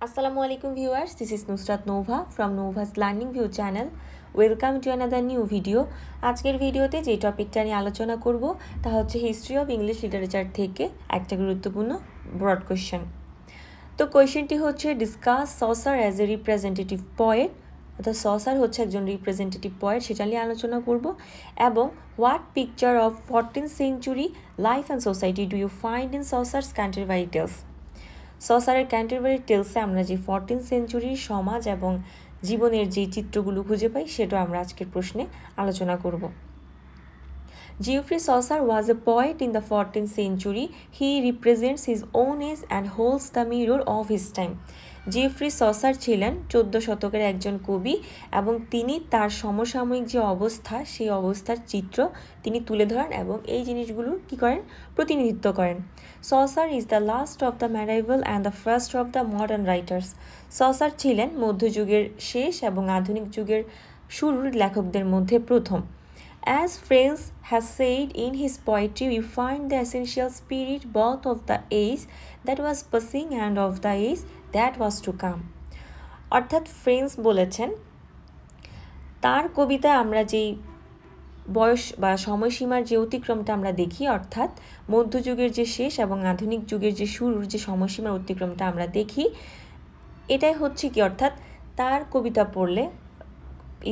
Assalamu alaikum viewers, this is Nusrat Nova from Nova's Learning View channel. Welcome to another new video আজকের ভিডিওতে যে টপিকটা নিয়ে আলোচনা করব তা হচ্ছে হিস্ট্রি অফ ইংলিশ লিটারেচার থেকে একটা গুরুত্বপূর্ণ ব্রড কোয়েশ্চেন তো কোয়েশ্চেনটি হচ্ছে discuss Chaucer as a representative poet অর্থাৎ সসার হচ্ছে একজন রিপ্রেজেন্টেটিভ পয়েট সেটা নিয়ে আলোচনা করব এবং what picture of fourteen century life and society do you find in Chaucer's Canterbury Tales সসারের Canterbury টেলসে আমরা যে ফোরটিন সেঞ্চুরির সমাজ এবং জীবনের যে চিত্রগুলো খুঁজে পাই, সেটা আমরা আজকের প্রশ্নে আলোচনা করব। Geoffrey Chaucer was a poet in the fourteen century he represents his own age and holds the mirror of his time Geoffrey Chaucer ছিলেন চোদ্দ শতকের একজন কবি এবং তিনি তার সমসাময়িক যে অবস্থা, সেই অবস্থার চিত্র তিনি তুলে ধরেন এবং এই জিনিসগুলো কি করেন? প্রতিনিধিত্ব করেন। Chaucer is the last of the medieval and the first of the modern writers Chaucer ছিলেন মধ্যযুগের শেষ এবং আধুনিক যুগের শুরুর লেখকদের মধ্যে প্রথম। As Friends has said in his poetry, we find the essential spirit both of the age that was passing and of the age that was to come. অর্থাৎ ফ্রেন্স বলেছেন তার কবিতায় আমরা যেই বয়স বা সময়সীমার যে অতিক্রমটা আমরা দেখি অর্থাৎ মধ্যযুগের যে শেষ এবং আধুনিক যুগের যে শুরুর যে সময়সীমার অতিক্রমটা আমরা দেখি এটাই হচ্ছে কি অর্থাৎ তার কবিতা পড়লে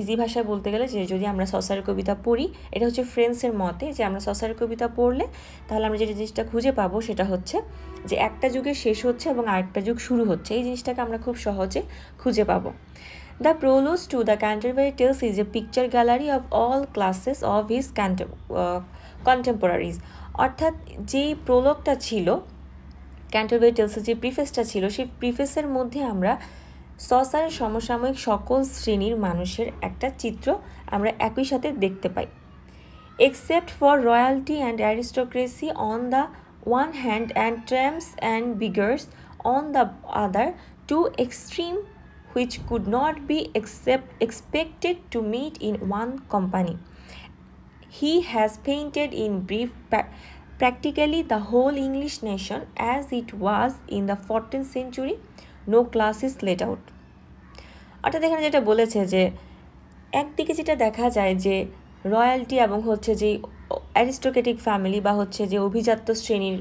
ইজি ভাষায় বলতে গেলে যে যদি আমরা সসারের কবিতা পড়ি, এটা হচ্ছে ফ্রেন্ডসের মতে যে আমরা সসারের কবিতা পড়লে তাহলে আমরা যে জিনিসটা খুঁজে পাবো সেটা হচ্ছে যে একটা যুগে শেষ হচ্ছে এবং আরেকটা যুগ শুরু হচ্ছে। এই জিনিসটাকে আমরা খুব সহজে খুঁজে পাবো। The prologue to the Canterbury Tales is a picture gallery of all classes of his contemporaries. অর্থাৎ যেই প্রোলোগটা ছিল ক্যান্টারবারি টেলসের যে প্রিফেসটা ছিল, সেই প্রিফেসের মধ্যে আমরা সসারের সমসাময়িক সকল শ্রেণির মানুষের একটা চিত্র আমরা একই সাথে দেখতে পাই। Except for royalty and aristocracy on the one hand and tramps and beggars on the other two extreme which could not be except expected to meet in one company he has painted in brief practically the whole English nation as it was in the fourteen century no class is left out অর্থাৎ এখানে যেটা বলেছে যে, একদিকে যেটা দেখা যায় যে রয়্যালটি এবং হচ্ছে যে অ্যারিস্টোক্রেটিক ফ্যামিলি বা হচ্ছে যে অভিজাত্য শ্রেণির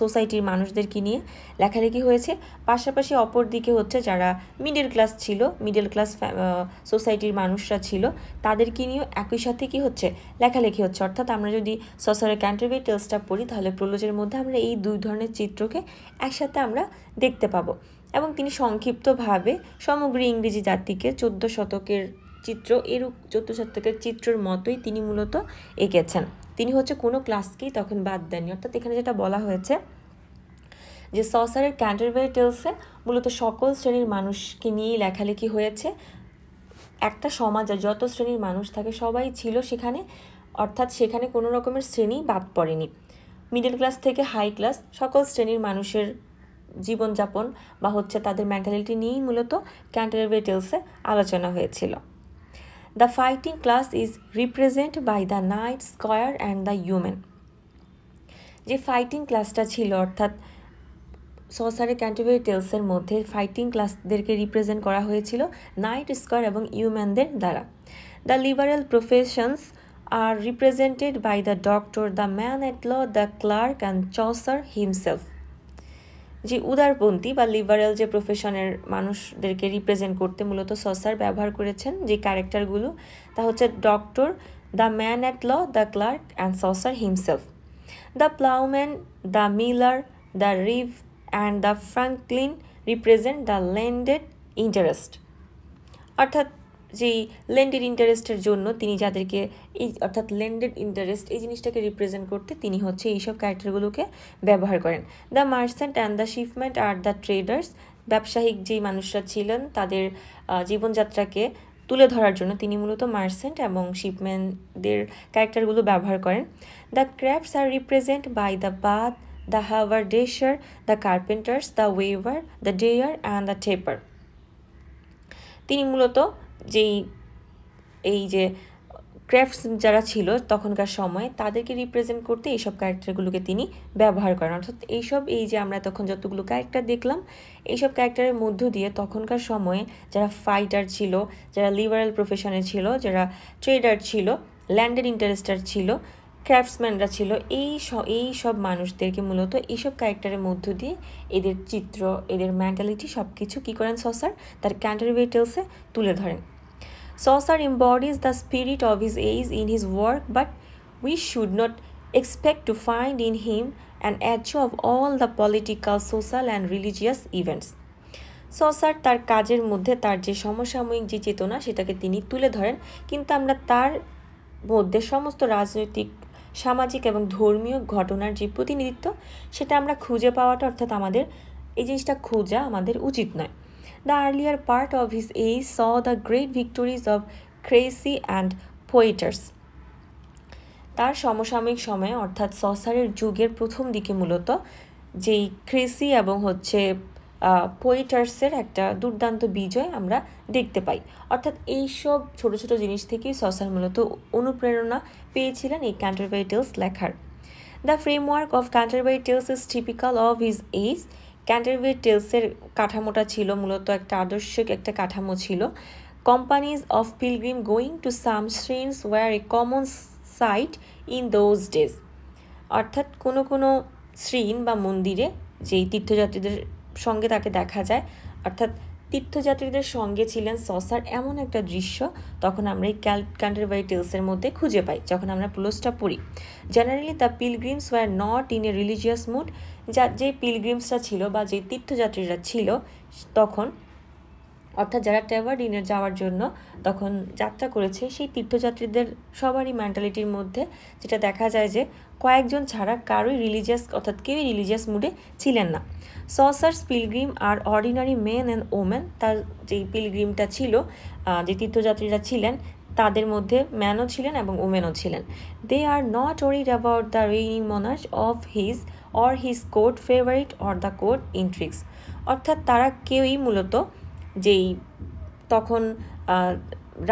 সোসাইটির মানুষদেরকে নিয়ে লেখালেখি হয়েছে। পাশাপাশি অপর দিকে হচ্ছে যারা মিডল ক্লাস ছিল মিডল ক্লাস সোসাইটির মানুষরা ছিল, তাদেরকে নিয়েও একই সাথে কি হচ্ছে? লেখালেখি হচ্ছে। অর্থাৎ আমরা যদি সসারের ক্যান্টারবে টেলসটা পড়ি, তাহলে প্রলোজের মধ্যে আমরা এই দুই ধরনের চিত্রকে একসাথে আমরা দেখতে পাবো। এবং তিনি সংক্ষিপ্তভাবে সমগ্র ইংরেজি জাতিকে চোদ্দ শতকের চিত্র এরূপ, চোদ্দ শতকের চিত্রের মতোই তিনি মূলত এঁকেছেন। তিনি হচ্ছে কোনো ক্লাসকেই তখন বাদ দেননি। অর্থাৎ এখানে যেটা বলা হয়েছে যে সসারের ক্যান্টারবেরি টেলসে মূলত সকল শ্রেণির মানুষকে নিয়েই লেখালেখি হয়েছে। একটা সমাজে যত শ্রেণির মানুষ থাকে সবাই ছিল সেখানে, অর্থাৎ সেখানে কোনো রকমের শ্রেণি বাদ পড়েনি। মিডল ক্লাস থেকে হাই ক্লাস সকল শ্রেণির মানুষের জীবনযাপন বা হচ্ছে তাদের মেন্টালিটি নিয়েই মূলত ক্যান্টারবেরি টেলসে আলোচনা হয়েছিল। The fighting class is represent by the knight squire and the yeoman যে ফাইটিং ক্লাসটা ছিল, অর্থাৎ সসারে ক্যান্টারবেরি টেলসের মধ্যে ফাইটিং ক্লাসদেরকে রিপ্রেজেন্ট করা হয়েছিল নাইট স্কোয়ার এবং ইউম্যানদের দ্বারা। The liberal professions are represented by the doctor the man at law the clerk and Chaucer himself যে উদারপন্থী বা লিবারেল যে প্রফেশনের মানুষদেরকে রিপ্রেজেন্ট করতে মূলত সসার ব্যবহার করেছেন যে ক্যারেক্টারগুলো তা হচ্ছে doctor the man at law the clerk and Chaucer himself the ploughman the miller the reeve and the franklin represent the landed interest অর্থাৎ যেই ল্যান্ডেড ইন্টারেস্টের জন্য তিনি যাদেরকে এই, অর্থাৎ ল্যান্ডেড ইন্টারেস্ট এই জিনিসটাকে রিপ্রেজেন্ট করতে তিনি হচ্ছে এইসব ক্যারেক্টারগুলোকে ব্যবহার করেন। The merchant and the shipman are the traders ব্যবসায়িক যেই মানুষরা ছিলেন তাদের জীবনযাত্রাকে তুলে ধরার জন্য তিনি মূলত মার্সেন্ট এবং শিপম্যানদের ক্যারেক্টারগুলো ব্যবহার করেন। The crafts are represent by the bath the haberdasher the carpenters the weaver the dyer and the taper তিনি মূলত যেই, এই যে ক্র্যাফটস যারা ছিল তখনকার সময়, তাদেরকে রিপ্রেজেন্ট করতে এইসব ক্যারেক্টারগুলোকে তিনি ব্যবহার করেন। অর্থাৎ এইসব, এই যে আমরা তখন যতগুলো ক্যারেক্টার দেখলাম, এইসব ক্যারেক্টারের মধ্য দিয়ে তখনকার সময়ে যারা ফাইটার ছিল, যারা লিবারাল প্রফেশনে ছিল, যারা ট্রেডার ছিল ল্যান্ডেড ইন্টারেস্টার ছিল ক্র্যাফটসম্যানরা ছিল, এই এই সব মানুষদেরকে মূলত এইসব ক্যারেক্টারের মধ্য দিয়ে এদের চিত্র, এদের মেন্টালিটি সব কিছু কী করেন সসার? তার ক্যান্টারওয়ে টেলসে তুলে ধরেন। Chaucer embodies the spirit of his age in his work, but we should not expect to find in him an echo of all the political, social, and religious events. Chaucer তার কাজের মধ্যে তার যে সমসাময়িক যে চেতনা সেটাকে তিনি তুলে ধরেন কিন্তু আমরা তার মধ্যে সমস্ত রাজনৈতিক সামাজিক এবং ধর্মীয় ঘটনার যে প্রতিনিধিত্ব সেটা আমরা খুঁজে পাওয়াটা অর্থাৎ আমাদের এই জিনিসটা খোঁজা আমাদের উচিত নয় the earlier part of his এই স the great victories of Crecy and Poitiers তার সমসাময়িক সময়ে, অর্থাৎ সসারের যুগের প্রথম দিকে মূলত, যেই ক্রেসি এবং হচ্ছে পোয়েটার্সের একটা দুর্দান্ত বিজয় আমরা দেখতে পাই। অর্থাৎ এইসব ছোট ছোট জিনিস থেকেই সসার মূলত অনুপ্রেরণা পেয়েছিলেন এই ক্যান্টারবারি টেলস লেখার। The framework of Canterbury Tales is typical of his age Canterbury টেলসের কাঠামোটা ছিল মূলত একটা আদর্শিক একটা কাঠামো ছিল। Companies of pilgrim going to some shrines were a common sight in those days অর্থাৎ কোনো কোনো শ্রীন বা মন্দিরে যেই তীর্থযাত্রীদের সঙ্গে তাকে দেখা যায়, অর্থাৎ তীর্থযাত্রীদের সঙ্গে ছিলেন সসার এমন একটা দৃশ্য তখন আমরা এই ক্যাল বাই টেলসের মধ্যে খুঁজে পাই, যখন আমরা প্লোসটা পড়ি। Generally the pilgrims were not in a religious mood যা যে পিলগ্রিমসরা ছিল বা যে তীর্থযাত্রীরা ছিল, তখন অর্থাৎ যারা ডিনে যাওয়ার জন্য তখন যাত্রা করেছে, সেই তীর্থযাত্রীদের সবারই মেন্টালিটির মধ্যে যেটা দেখা যায় যে কয়েকজন ছাড়া কারোই রিলিজিয়াস অর্থাৎ কেউই রিলিজিয়াস মুডে ছিলেন না। Chaucer's pilgrim are ordinary men and women তার যেই পিলগ্রিমটা ছিল যে তীর্থযাত্রীরা ছিলেন, তাদের মধ্যে ম্যানও ছিলেন এবং ওমেনও ছিলেন। They are not worried about the reigning monarchs of his or his court favourite or the court intrigues অর্থাৎ তারা কেউই মূলত যেই তখন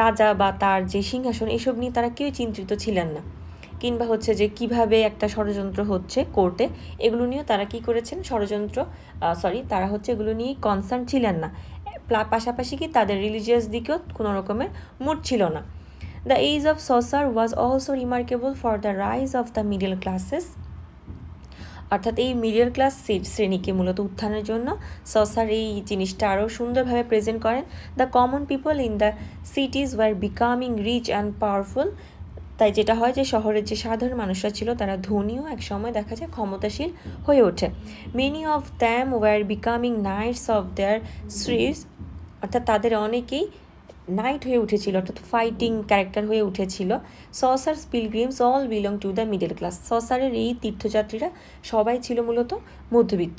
রাজা বা তার যে সিংহাসন, এসব নিয়ে তারা কেউ চিন্তিত ছিলেন না। কিংবা হচ্ছে যে কীভাবে একটা ষড়যন্ত্র হচ্ছে কোর্টে, এগুলো নিয়েও তারা কি করেছেন? ষড়যন্ত্র সরি তারা হচ্ছে এগুলো নিয়ে কনসার্ন ছিলেন না। পাশাপাশি কি তাদের রিলিজিয়াস দিকেও কোনো রকমের মুড ছিল না। The age of Chaucer was also remarkable for the rise of the middle classes অর্থাৎ এই মিডিয়াল ক্লাস শ্রেণীকে মূলত উত্থানের জন্য সসার এই জিনিসটা আরও সুন্দরভাবে প্রেজেন্ট করেন। The common people in the cities were becoming rich and powerful তাই যেটা হয় যে শহরের যে সাধারণ মানুষরা ছিল, তারা ধনীও এক সময় দেখা যায় ক্ষমতাশীল হয়ে ওঠে। Many of them were becoming knights of their shires অর্থাৎ তাদের অনেকেই নাইট হয়ে উঠেছিল, অর্থাৎ ফাইটিং ক্যারেক্টার হয়ে উঠেছিল। Chaucer pilgrims all belong to the middle class সসারের এই তীর্থযাত্রীরা সবাই ছিল মূলত মধ্যবিত্ত।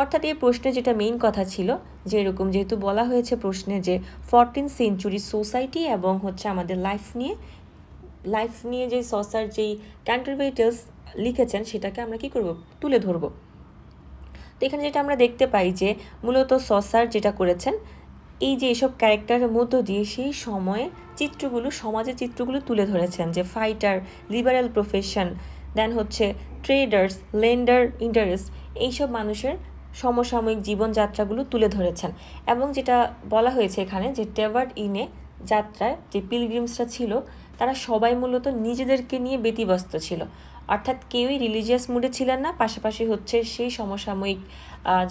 অর্থাৎ এই প্রশ্নে যেটা মেইন কথা ছিল, যে এরকম যেহেতু বলা হয়েছে প্রশ্নে যে ফরটিন সেঞ্চুরি সোসাইটি এবং হচ্ছে আমাদের লাইফ নিয়ে লাইফ নিয়ে যে সসার যেই ক্যান্টারভেটার্স লিখেছেন, সেটাকে আমরা কি করব? তুলে ধরব। তো এখানে যেটা আমরা দেখতে পাই যে মূলত সসার যেটা করেছেন এই যে এসব ক্যারেক্টারের মধ্য দিয়ে সেই সময়ে চিত্রগুলো, সমাজের চিত্রগুলো তুলে ধরেছেন যে ফাইটার লিবারেল প্রফেশন দেন হচ্ছে ট্রেডার্স লেন্ডার ইন্টারেস্ট এইসব মানুষের সমসাময়িক জীবনযাত্রাগুলো তুলে ধরেছেন। এবং যেটা বলা হয়েছে এখানে যে টেভার্ড ইনে যাত্রায় যে পিলগ্রিমসরা ছিল, তারা সবাই মূলত নিজেদেরকে নিয়ে ব্যতিব্যস্ত ছিল। অর্থাৎ কেউই রিলিজিয়াস মুডে ছিলেন না, পাশাপাশি হচ্ছে সেই সমসাময়িক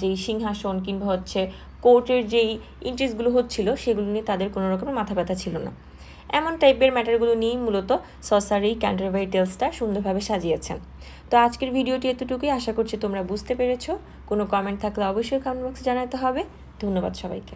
যেই সিংহাসন কিংবা হচ্ছে কোর্টের যেই ইন্টারেস্টগুলো হচ্ছিল, সেগুলো নিয়ে তাদের কোনো রকমের মাথা ব্যথা ছিল না। এমন টাইপের ম্যাটারগুলো নিয়েই মূলত সসার এই ক্যান্টারবারি টেলসটা সুন্দরভাবে সাজিয়েছেন। তো আজকের ভিডিওটি এতটুকুই, আশা করছি তোমরা বুঝতে পেরেছ। কোনো কমেন্ট থাকলে অবশ্যই কমেন্ট বক্সে জানাতে হবে। ধন্যবাদ সবাইকে।